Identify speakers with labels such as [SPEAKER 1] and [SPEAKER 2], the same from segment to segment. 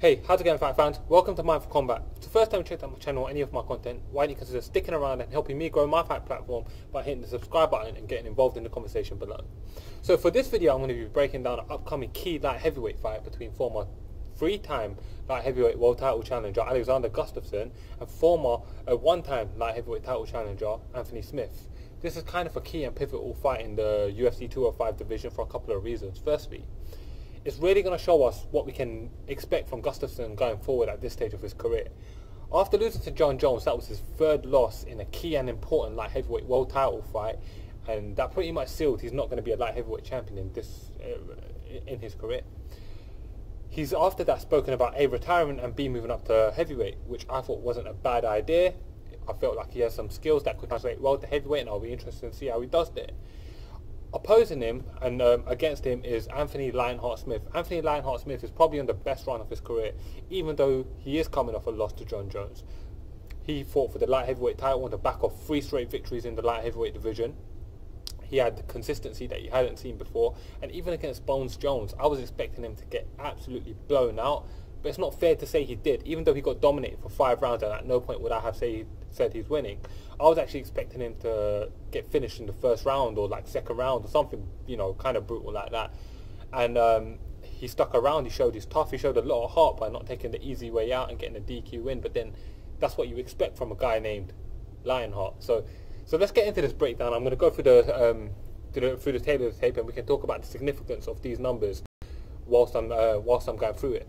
[SPEAKER 1] Hey, how's it going fight fans? Welcome to Mind for Combat. If it's the first time you checked out my channel or any of my content, why don't you consider sticking around and helping me grow my fight platform by hitting the subscribe button and getting involved in the conversation below. So for this video I'm going to be breaking down an upcoming key light heavyweight fight between former three-time light heavyweight world title challenger Alexander Gustafsson and former uh, one-time light heavyweight title challenger Anthony Smith. This is kind of a key and pivotal fight in the UFC 205 division for a couple of reasons. Firstly, it's really going to show us what we can expect from Gustafsson going forward at this stage of his career. After losing to Jon Jones, that was his third loss in a key and important light heavyweight world title fight, and that pretty much sealed he's not going to be a light heavyweight champion in this uh, in his career. He's after that spoken about A retirement and B moving up to heavyweight, which I thought wasn't a bad idea. I felt like he has some skills that could translate well to heavyweight, and I'll be interested to see how he does it. Opposing him and um, against him is Anthony Lionheart Smith. Anthony Lionheart Smith is probably on the best run of his career, even though he is coming off a loss to Jon Jones. He fought for the light heavyweight title on the back of three straight victories in the light heavyweight division. He had the consistency that you hadn't seen before, and even against Bones Jones, I was expecting him to get absolutely blown out. But it's not fair to say he did, even though he got dominated for five rounds, and at no point would I have say, said he's winning. I was actually expecting him to get finished in the first round or like second round or something, you know, kind of brutal like that. And um, he stuck around. He showed his tough. He showed a lot of heart by not taking the easy way out and getting a DQ win. But then that's what you expect from a guy named Lionheart. So, so let's get into this breakdown. I'm going to go through the, um, through the through the table of the tape, and we can talk about the significance of these numbers whilst I'm uh, whilst I'm going through it.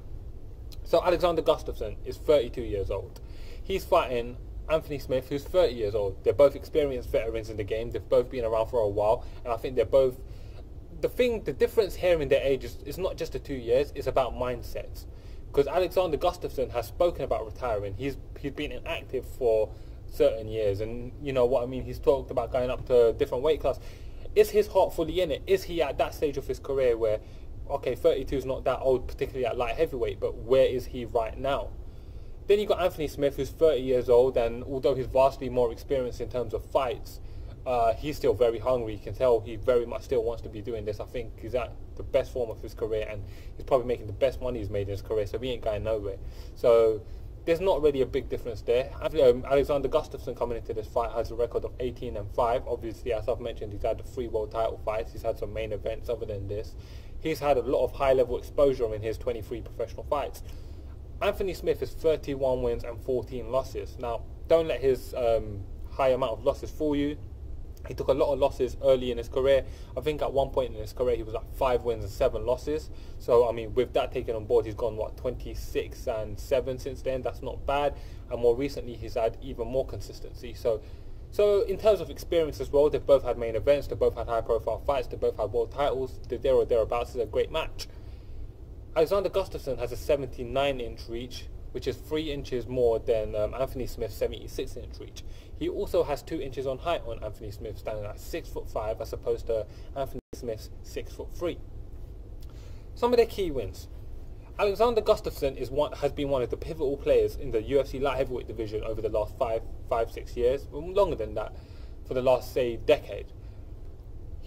[SPEAKER 1] So Alexander Gustafsson is 32 years old. He's fighting Anthony Smith, who's 30 years old. They're both experienced veterans in the game. They've both been around for a while, and I think they're both. The thing, the difference here in their age is, not just the two years; it's about mindsets. Because Alexander Gustafsson has spoken about retiring. He's he's been inactive for certain years, and you know what I mean. He's talked about going up to different weight class. Is his heart fully in it? Is he at that stage of his career where, okay, 32 is not that old, particularly at light heavyweight, but where is he right now? Then you've got Anthony Smith, who's 30 years old, and although he's vastly more experienced in terms of fights, uh, he's still very hungry. You can tell he very much still wants to be doing this. I think he's at the best form of his career, and he's probably making the best money he's made in his career. So he ain't going nowhere. So there's not really a big difference there. Um, Alexander Gustafsson coming into this fight has a record of 18 and 5. Obviously, as I've mentioned, he's had the three world title fights. He's had some main events other than this. He's had a lot of high-level exposure in his 23 professional fights. Anthony Smith is 31 wins and 14 losses. Now, don't let his um, high amount of losses fool you. He took a lot of losses early in his career. I think at one point in his career he was like five wins and seven losses. So I mean, with that taken on board, he's gone what 26 and seven since then. That's not bad. And more recently, he's had even more consistency. So, so in terms of experience as well, they've both had main events. They've both had high-profile fights. they've both had world titles. The there or thereabouts is a great match. Alexander Gustafsson has a 79 inch reach, which is 3 inches more than um, Anthony Smith's 76 inch reach. He also has 2 inches on height on Anthony Smith, standing at 6 foot 5 as opposed to Anthony Smith's 6 foot 3. Some of their key wins. Alexander Gustafsson is one, has been one of the pivotal players in the UFC light heavyweight division over the last five, five, six years, longer than that, for the last, say, decade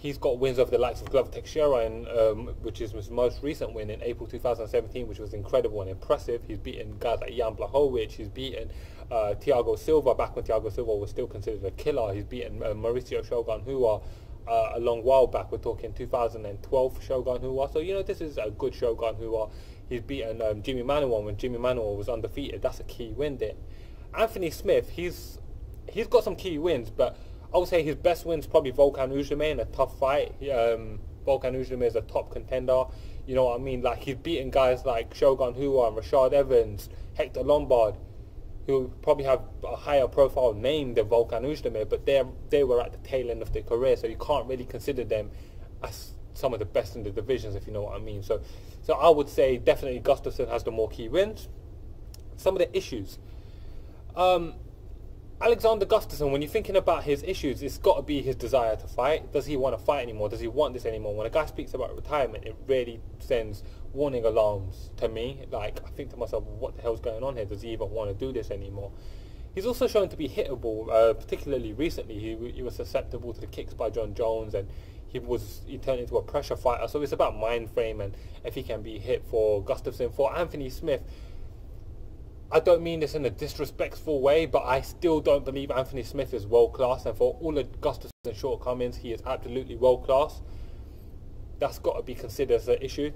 [SPEAKER 1] he's got wins over the likes of Glover Teixeira, in, um, which is his most recent win in April 2017, which was incredible and impressive. He's beaten guys like Jan Blachowicz. He's beaten uh, Thiago Silva back when Thiago Silva was still considered a killer. He's beaten uh, Mauricio Shogun Rua uh, a long while back. We're talking 2012 Shogun Rua. So, you know, this is a good Shogun Rua. He's beaten um, Jimi Manuwa when Jimi Manuwa was undefeated. That's a key win there. Anthony Smith, he's he's got some key wins, but I would say his best win's probably Volkan Oezdemir in a tough fight. Um, Volkan Oezdemir is a top contender. You know what I mean? Like he's beaten guys like Shogun Rua and Rashad Evans, Hector Lombard, who probably have a higher profile name than Volkan Oezdemir, but they they were at the tail end of their career, so you can't really consider them as some of the best in the divisions, if you know what I mean. So, so I would say definitely Gustafsson has the more key wins. Some of the issues. Um, Alexander Gustafsson, when you're thinking about his issues, it's got to be his desire to fight. Does he want to fight anymore? Does he want this anymore? When a guy speaks about retirement, it really sends warning alarms to me. Like, I think to myself, what the hell's going on here? Does he even want to do this anymore? He's also shown to be hittable, uh, particularly recently. He, he was susceptible to the kicks by Jon Jones and he was he turned into a pressure fighter. So it's about mind frame and if he can be hit for Gustafsson. For Anthony Smith, I don't mean this in a disrespectful way, but I still don't believe Anthony Smith is world class, and for all of Gustafsson's shortcomings, he is absolutely world class. That's got to be considered as an issue.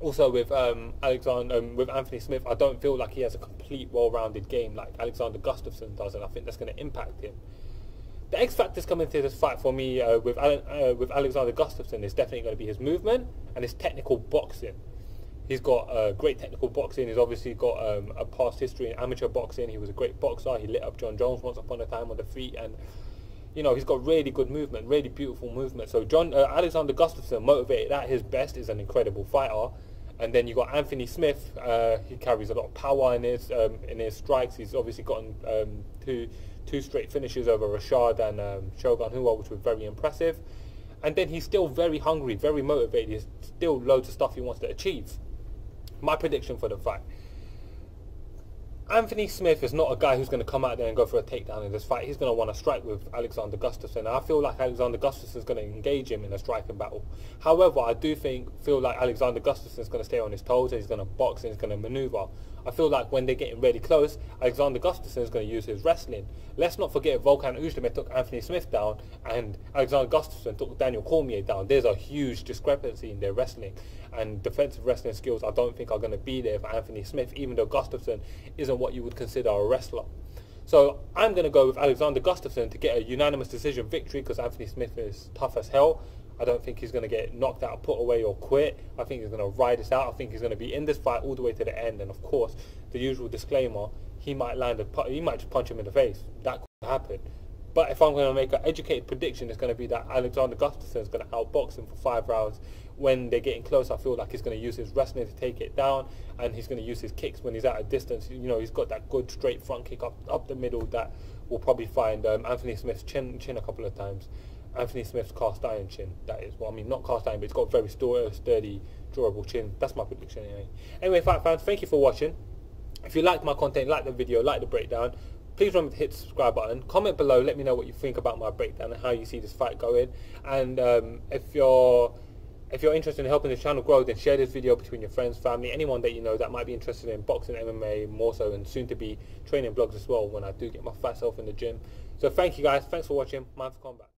[SPEAKER 1] Also, with um, Alexander, um, with Anthony Smith, I don't feel like he has a complete, well-rounded game like Alexander Gustafsson does, and I think that's going to impact him. The X factors coming into this fight for me uh, with uh, with Alexander Gustafsson is definitely going to be his movement and his technical boxing. He's got uh, great technical boxing. He's obviously got um, a past history in amateur boxing. He was a great boxer. He lit up Jon Jones once upon a time on the feet, and you know he's got really good movement, really beautiful movement. So John uh, Alexander Gustafsson, motivated at his best, is an incredible fighter. And then you've got Anthony Smith. Uh, he carries a lot of power in his um, in his strikes. He's obviously gotten um, two two straight finishes over Rashad and um, Shogun Rua, which was very impressive. And then he's still very hungry, very motivated. There's still loads of stuff he wants to achieve. My prediction for the fight. Anthony Smith is not a guy who's going to come out there and go for a takedown in this fight. He's going to want to strike with Alexander Gustafsson. I feel like Alexander Gustafsson is going to engage him in a striking battle. However, I do think feel like Alexander Gustafsson is going to stay on his toes and he's going to box and he's going to maneuver. I feel like when they're getting really close, Alexander Gustafsson is going to use his wrestling. Let's not forget Volkan Oezdemir took Anthony Smith down and Alexander Gustafsson took Daniel Cormier down. There's a huge discrepancy in their wrestling and defensive wrestling skills I don't think are going to be there for Anthony Smith even though Gustafsson isn't what you would consider a wrestler. So I'm going to go with Alexander Gustafsson to get a unanimous decision victory because Anthony Smith is tough as hell I don't think he's going to get knocked out, put away, or quit. I think he's going to ride this out. I think he's going to be in this fight all the way to the end. And of course, the usual disclaimer: he might land a, he might just punch him in the face. That could happen. But if I'm going to make an educated prediction, it's going to be that Alexander Gustafsson is going to outbox him for five rounds. When they're getting close, I feel like he's going to use his wrestling to take it down, and he's going to use his kicks when he's at a distance. You know, he's got that good straight front kick up up the middle that will probably find um, Anthony Smith's chin chin a couple of times. Anthony Smith's cast iron chin. That is, well, I mean, not cast iron, but it's got a very sturdy, durable chin. That's my prediction anyway. Anyway, fight fans, thank you for watching. If you liked my content, like the video, like the breakdown, please remember to hit the subscribe button. Comment below, let me know what you think about my breakdown and how you see this fight going. And um, if you're if you're interested in helping the channel grow, then share this video between your friends, family, anyone that you know that might be interested in boxing, MMA, more so, and soon to be training blogs as well when I do get my fat self in the gym. So thank you guys. Thanks for watching. Mind for Combat.